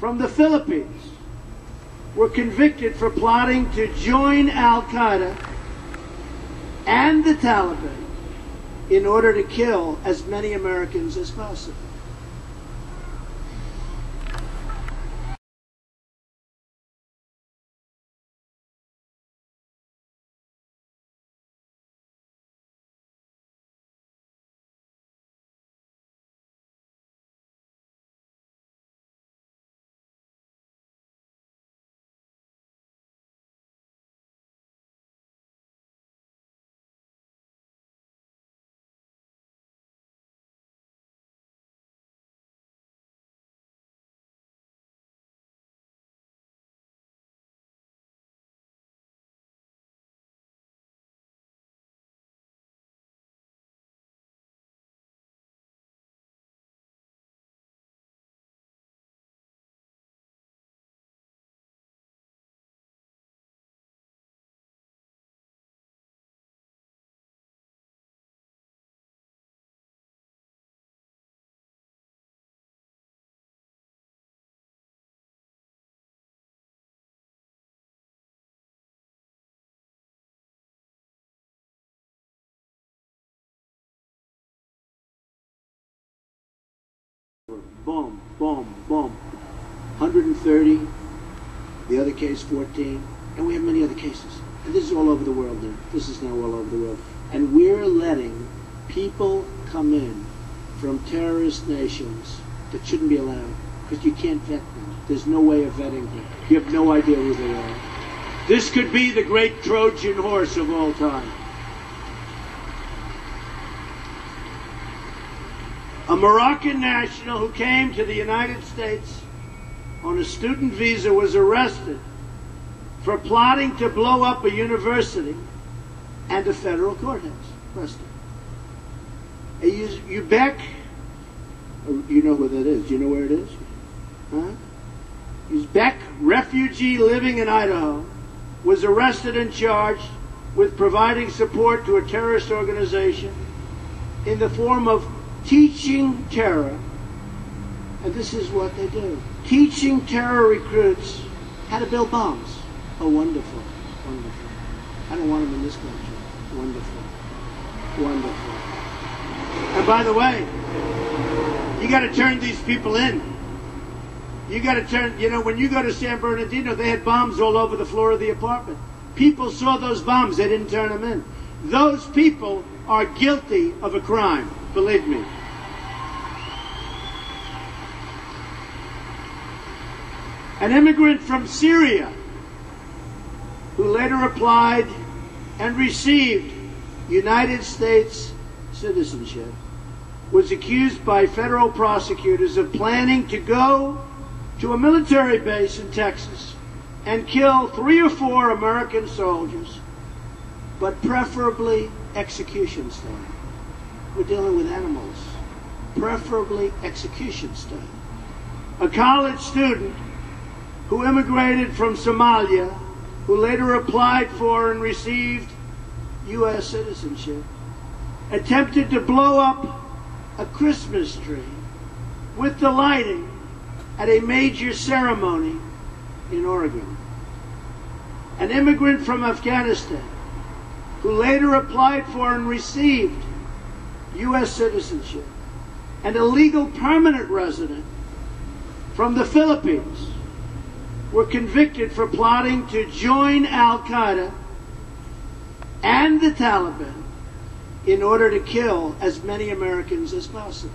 from the Philippines were convicted for plotting to join Al Qaeda and the Taliban in order to kill as many Americans as possible. Boom, boom, boom. 130, the other case 14, and we have many other cases. And this is all over the world now. This is now all over the world. And we're letting people come in from terrorist nations that shouldn't be allowed because you can't vet them. There's no way of vetting them. You have no idea who they are. This could be the great Trojan horse of all time. A Moroccan national who came to the United States on a student visa was arrested for plotting to blow up a university and a federal courthouse. Arrested. Ubec, oh, you know who that is. Do You know where it is? Huh? Uzbek refugee living in Idaho was arrested and charged with providing support to a terrorist organization in the form of teaching terror, and this is what they do teaching terror recruits how to build bombs. Oh, wonderful, wonderful. I don't want them in this country. Wonderful, wonderful. And by the way, you got to turn these people in. You got to turn, you know, when you go to San Bernardino, they had bombs all over the floor of the apartment. People saw those bombs, they didn't turn them in. Those people are guilty of a crime. Believe me. An immigrant from Syria who later applied and received United States citizenship was accused by federal prosecutors of planning to go to a military base in Texas and kill three or four American soldiers, but preferably execution style. We're dealing with animals, preferably execution style. A college student who immigrated from Somalia, who later applied for and received U.S. citizenship, attempted to blow up a Christmas tree with the lighting at a major ceremony in Oregon. An immigrant from Afghanistan who later applied for and received U.S. citizenship, and a legal permanent resident from the Philippines were convicted for plotting to join Al Qaeda and the Taliban in order to kill as many Americans as possible.